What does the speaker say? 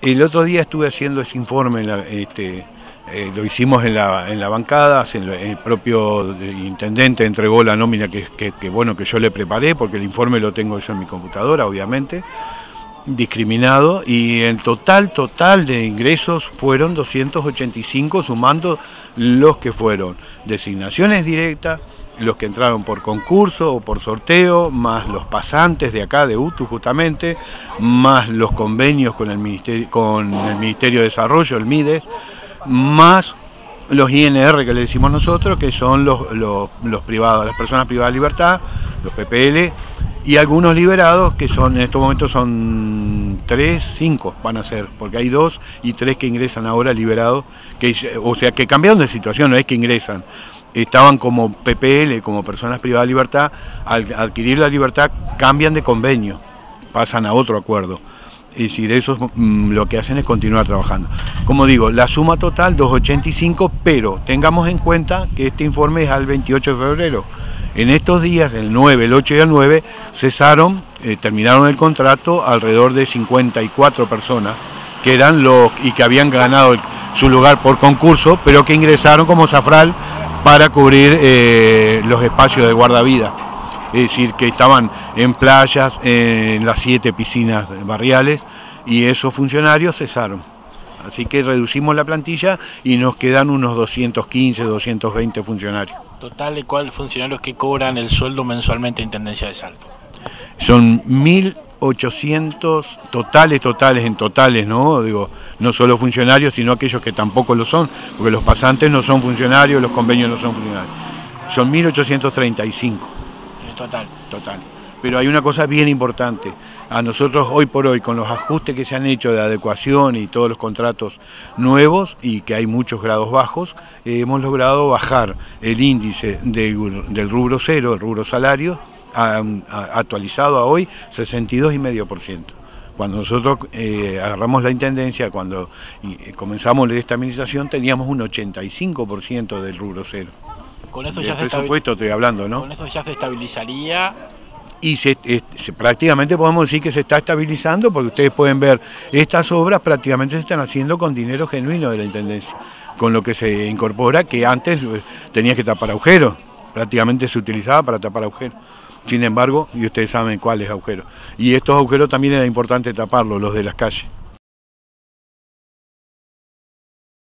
El otro día estuve haciendo ese informe, este, eh, lo hicimos en la, en la bancada, el propio intendente entregó la nómina que, bueno que yo le preparé, porque el informe lo tengo yo en mi computadora, obviamente, discriminado, y el total, total de ingresos fueron 285, sumando los que fueron designaciones directas, los que entraron por concurso o por sorteo, más los pasantes de acá, de UTU justamente, más los convenios con el Ministerio, con el Ministerio de Desarrollo, el MIDES, más los INR que le decimos nosotros, que son los, los, privados, las personas privadas de libertad, los PPL, y algunos liberados, que son en estos momentos son tres, cinco van a ser, porque hay dos y tres que ingresan ahora liberados, que, o sea, que cambiaron de situación, no es que ingresan, estaban como PPL, como personas privadas de libertad, al adquirir la libertad cambian de convenio, pasan a otro acuerdo. Es decir, eso mm, lo que hacen es continuar trabajando. Como digo, la suma total 285, pero tengamos en cuenta que este informe es al 28 de febrero. En estos días, el 9, el 8 y el 9, cesaron, eh, terminaron el contrato alrededor de 54 personas que eran los y que habían ganado su lugar por concurso, pero que ingresaron como Zafral para cubrir eh, los espacios de guardavida. Es decir, que estaban en playas, en las siete piscinas barriales, y esos funcionarios cesaron. Así que reducimos la plantilla y nos quedan unos 215, 220 funcionarios. ¿Total cuáles funcionarios que cobran el sueldo mensualmente en Intendencia de Salto? Son 1.800 totales, totales, en totales, ¿no? Digo, no solo funcionarios, sino aquellos que tampoco lo son, porque los pasantes no son funcionarios, los convenios no son funcionarios. Son 1.835. Total. Total. Pero hay una cosa bien importante. A nosotros hoy por hoy, con los ajustes que se han hecho de adecuación y todos los contratos nuevos, y que hay muchos grados bajos, hemos logrado bajar el índice del rubro cero, el rubro salario, actualizado a hoy 62,5%. Cuando nosotros eh, agarramos la intendencia, cuando eh, comenzamos la administración, teníamos un 85% del rubro cero. Con eso ya se estoy hablando, ¿no? Con eso ya se estabilizaría y se, prácticamente podemos decir que se está estabilizando porque ustedes pueden ver estas obras prácticamente se están haciendo con dinero genuino de la Intendencia, con lo que se incorpora que antes eh, tenía que tapar agujeros, prácticamente se utilizaba para tapar agujeros. Sin embargo, y ustedes saben cuáles agujeros. Y estos agujeros también era importante taparlos, los de las calles.